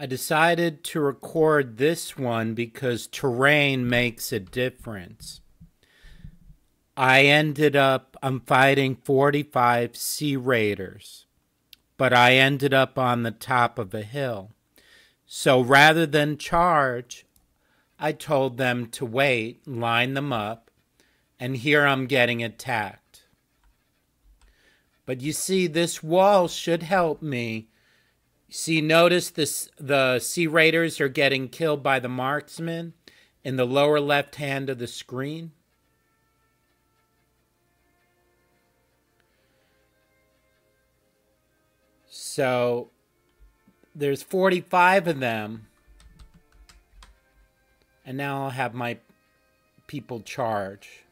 I decided to record this one because terrain makes a difference. I ended up, I'm fighting 45 Sea Raiders, but I ended up on the top of a hill. So rather than charge, I told them to wait, line them up, and here I'm getting attacked. But you see, this wall should help me. See, notice this, the Sea Raiders are getting killed by the marksmen in the lower left hand of the screen. So there's 45 of them. And now I'll have my people charge.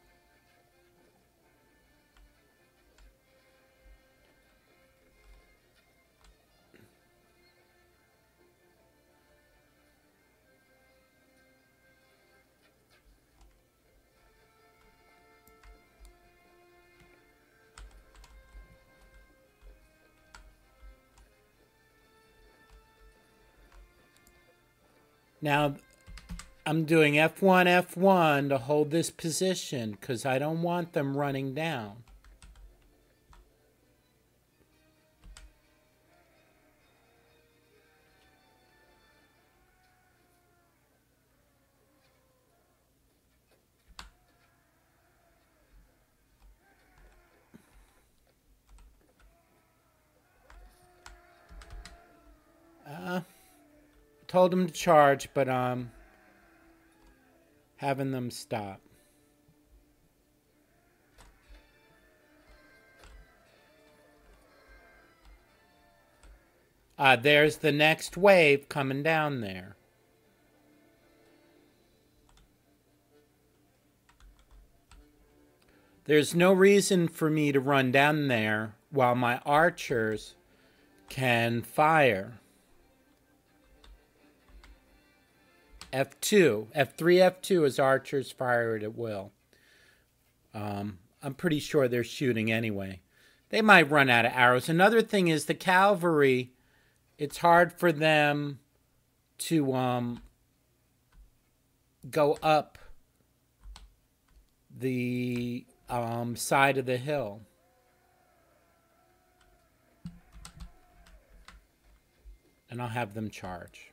Now, I'm doing F1, F1 to hold this position because I don't want them running down. Told them to charge, but um, having them stop. Uh, there's the next wave coming down there. There's no reason for me to run down there while my archers can fire. F2. F3, F2 is archers fired at will. Um, I'm pretty sure they're shooting anyway. They might run out of arrows. Another thing is the cavalry, it's hard for them to um, go up the um, side of the hill. And I'll have them charge.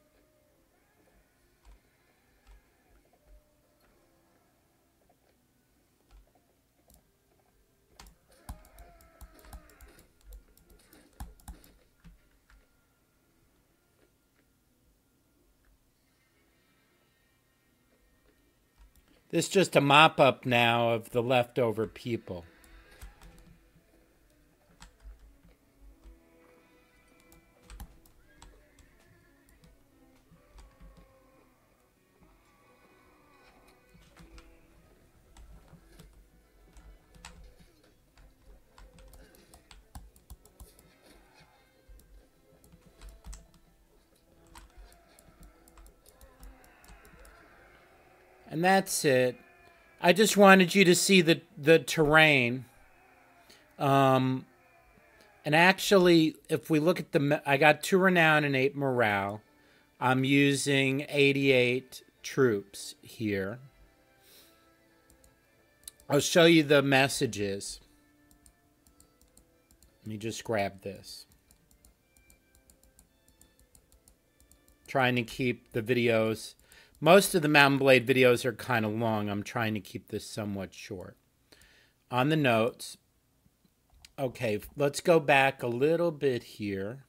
This is just a mop up now of the leftover people. And that's it. I just wanted you to see the the terrain. Um, and actually, if we look at the, I got two renown and eight morale. I'm using 88 troops here. I'll show you the messages. Let me just grab this. Trying to keep the videos most of the Mount & Blade videos are kind of long. I'm trying to keep this somewhat short. On the notes, okay, let's go back a little bit here.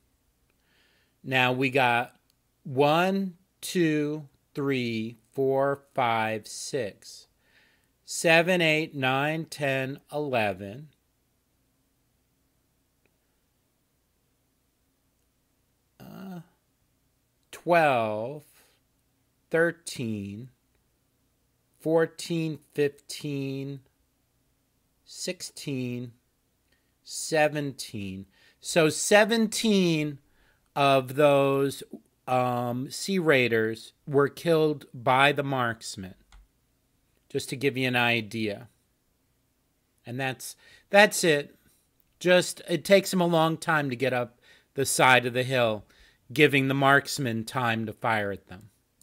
Now we got one, two, three, four, five, six, seven, eight, nine, ten, eleven. Uh, 12 13, 14, 15, 16, 17. So 17 of those um, Sea Raiders were killed by the marksmen. Just to give you an idea. And that's that's it. Just it takes them a long time to get up the side of the hill giving the marksman time to fire at them.